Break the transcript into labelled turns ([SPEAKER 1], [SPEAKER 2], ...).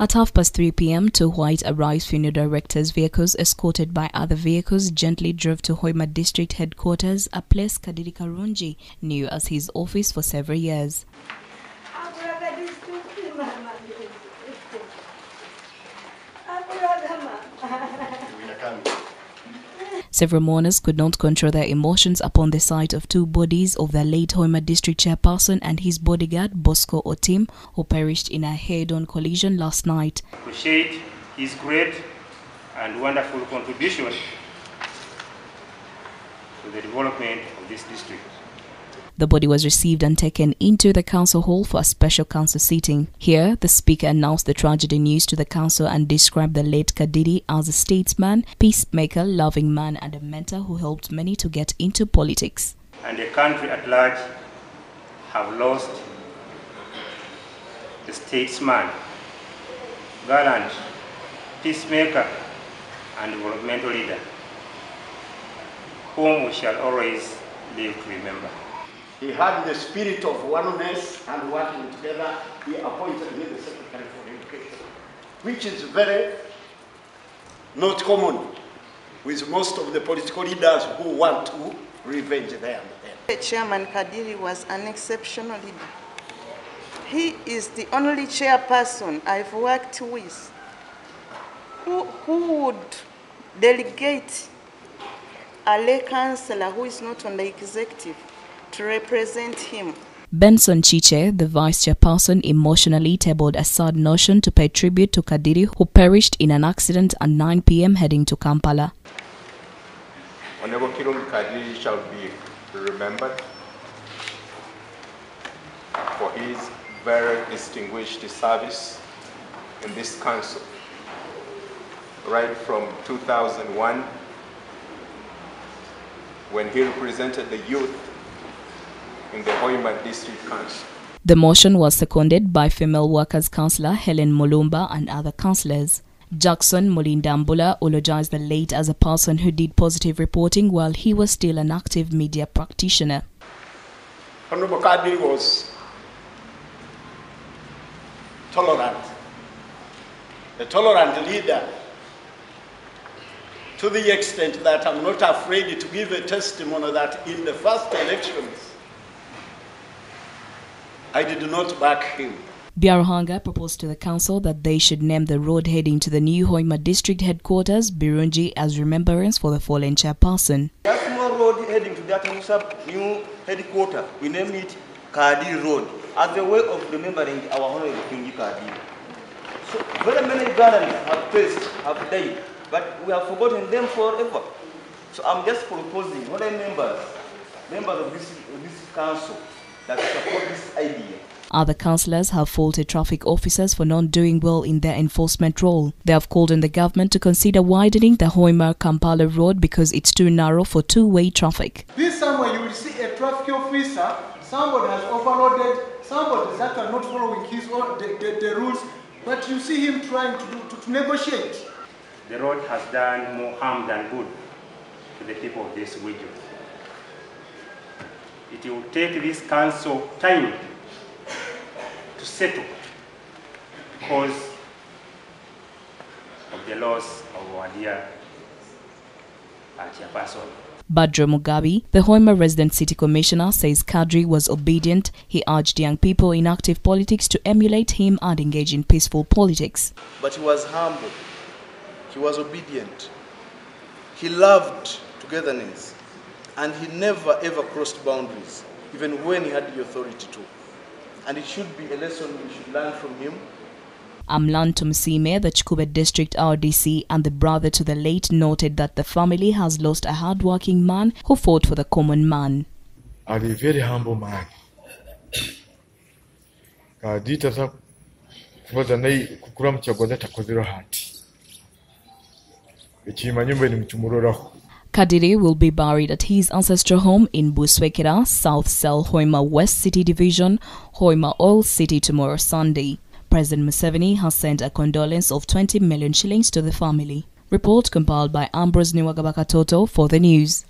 [SPEAKER 1] At half past 3 p.m., two white arrived funeral directors' vehicles escorted by other vehicles gently drove to Hoima district headquarters, a place Kadiri Kirungi knew as his office for several years. Several mourners could not control their emotions upon the sight of two bodies of the late Hoima district chairperson and his bodyguard Bosco Otim, who perished in a head-on collision last night.
[SPEAKER 2] Appreciate his great and wonderful contribution to the development of this district.
[SPEAKER 1] The body was received and taken into the council hall for a special council sitting. Here, the speaker announced the tragedy news to the council and described the late Kadiri as a statesman, peacemaker, loving man, and a mentor who helped many to get into politics.
[SPEAKER 2] And the country at large have lost a statesman, gallant, peacemaker, and developmental leader, whom we shall always live to remember.
[SPEAKER 3] He had the spirit of oneness and working together. He appointed me the Secretary for Education, which is very not common with most of the political leaders who want to revenge them.
[SPEAKER 4] Chairman Kadiri was an exceptional leader. He is the only chairperson I've worked with who, who would delegate a lay councillor who is not on the executive to represent him.
[SPEAKER 1] Benson Chiche, the vice chairperson, emotionally tabled a sad notion to pay tribute to Kadiri, who perished in an accident at 9 p.m. heading to Kampala.
[SPEAKER 5] Honorable Kirungi Kadiri shall be remembered for his very distinguished service in this council, right from 2001 when he represented the youth in the Hoima District Council.
[SPEAKER 1] The motion was seconded by female workers councillor Helen Mulumba and other councillors. Jackson Mulindambula eulogized the late as a person who did positive reporting while he was still an active media practitioner.
[SPEAKER 3] Honorable Kadiri was tolerant, a tolerant leader to the extent that I'm not afraid to give a testimony that in the first elections, I did not back him.
[SPEAKER 1] Byaruhanga proposed to the council that they should name the road heading to the new Hoima district headquarters, Birunji, as remembrance for the fallen chairperson.
[SPEAKER 6] That small road heading to that new headquarters, we named it Kadi Road as a way of remembering our honorable King Kadi. So very many Ugandans have faced, have died, but we have forgotten them forever. So I'm just proposing, what I members, members of this, of this council, that support this idea.
[SPEAKER 1] Other councillors have faulted traffic officers for not doing well in their enforcement role. They have called on the government to consider widening the Hoima Kampala road because it's too narrow for two-way traffic.
[SPEAKER 7] This summer, you will see a traffic officer, somebody has overloaded, somebody is actually not following his own, the, the, the rules, but you see him trying to, do, to, to negotiate.
[SPEAKER 2] The road has done more harm than good to the people of this region. It will take this council time to settle because of the loss of our dear chairperson.
[SPEAKER 1] Badru Mugabi, the Hoima resident city commissioner, says Kadri was obedient. He urged young people in active politics to emulate him and engage in peaceful politics.
[SPEAKER 8] But he was humble. He was obedient. He loved togetherness. And he never ever crossed boundaries, even when he had the authority to. And it should be a lesson we should learn from him.
[SPEAKER 1] Amlan Tumsime, the Chikube district RDC and the brother to the late, noted that the family has lost a hard-working man who fought for the common man.
[SPEAKER 9] A very humble man. Kadita sa kubaza naye kukura mu kyagoza takozero hati. Ekimanya mbe ni
[SPEAKER 1] Kadiri will be buried at his ancestral home in Buswekera, South Cell, Hoima West City Division, Hoima Oil City tomorrow Sunday. President Museveni has sent a condolence of 20 million shillings to the family. Report compiled by Ambrose Niwagabakatoto for the news.